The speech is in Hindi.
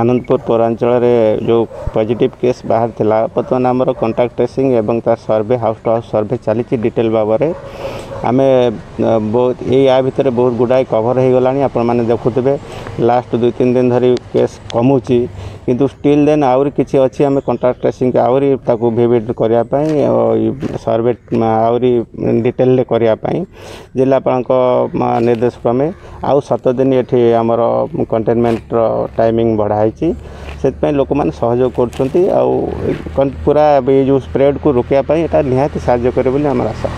ଆନନ୍ଦପୁର ପୌରାଞ୍ଚଳରେ ଯେଉଁ ପଜିଟିଭ୍ କେସ୍ ବାହାରିଥିଲା ବର୍ତ୍ତମାନ ଆମର କଣ୍ଟାକ୍ଟ ଟ୍ରେସିଂ ଏବଂ ତା survey house to house survey ଚାଲିଛି ଡିଟେଲ୍ ଭାବରେ ଆମେ ବହୁତ ଏଇ ୟା ଭିତରେ ବହୁତ ଗୁଡ଼ାଏ କଭର୍ ହୋଇଗଲାଣି ଆପଣମାନେ ଦେଖୁଥିବେ लास्ट दुई तीन दिन धरी केस कमुची किंतु स्टिल देन आहरी किसी अच्छी आम कंट्राक्ट ट्रेसींग आड करने सर्वे आहरी डिटेल करने जिलापा निर्देश क्रमे आउ सत दिन ये आम कंटेनमेंट टाइमिंग बढ़ाई से लोक मैंने सहयोग कर पूरा ये जो स्प्रेड को रोकवाई यहाँ निहाती साय कर आशा